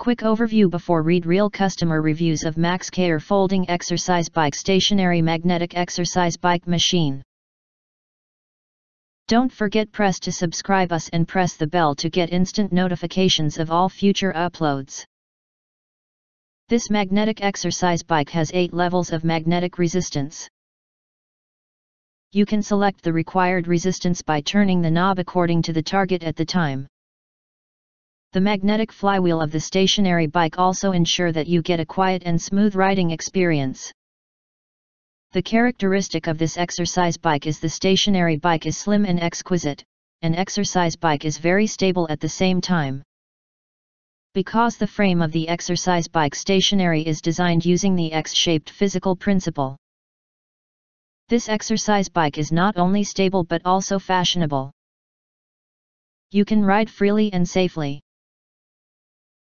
Quick overview before read real customer reviews of MaxKare folding exercise bike stationary magnetic exercise bike machine. Don't forget press to subscribe us and press the bell to get instant notifications of all future uploads. This magnetic exercise bike has 8 levels of magnetic resistance. You can select the required resistance by turning the knob according to the target at the time. The magnetic flywheel of the stationary bike also ensure that you get a quiet and smooth riding experience. The characteristic of this exercise bike is the stationary bike is slim and exquisite, an exercise bike is very stable at the same time. Because the frame of the exercise bike stationary is designed using the X-shaped physical principle. This exercise bike is not only stable but also fashionable. You can ride freely and safely.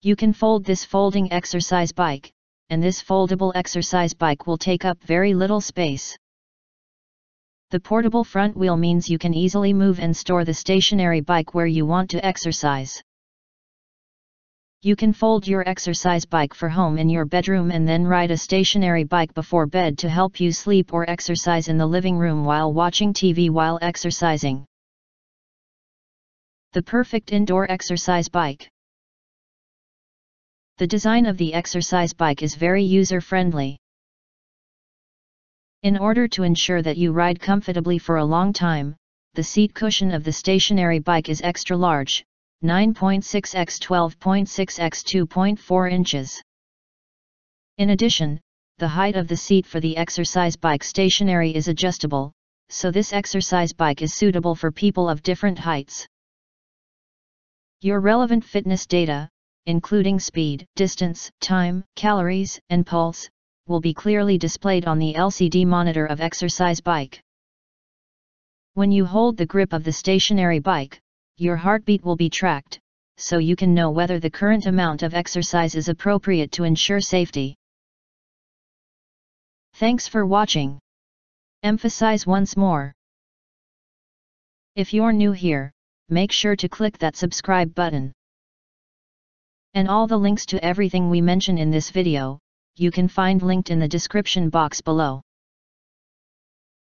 You can fold this folding exercise bike, and this foldable exercise bike will take up very little space. The portable front wheel means you can easily move and store the stationary bike where you want to exercise. You can fold your exercise bike for home in your bedroom and then ride a stationary bike before bed to help you sleep or exercise in the living room while watching TV while exercising. The perfect indoor exercise bike. The design of the exercise bike is very user-friendly. In order to ensure that you ride comfortably for a long time, the seat cushion of the stationary bike is extra large, 9.6 x 12.6 x 2.4 inches. In addition, the height of the seat for the exercise bike stationary is adjustable, so this exercise bike is suitable for people of different heights. Your relevant fitness data, including speed, distance, time, calories, and pulse, will be clearly displayed on the LCD monitor of exercise bike. When you hold the grip of the stationary bike, your heartbeat will be tracked, so you can know whether the current amount of exercise is appropriate to ensure safety. Thanks for watching. Emphasize once more. If you're new here, make sure to click that subscribe button. And all the links to everything we mention in this video, you can find linked in the description box below.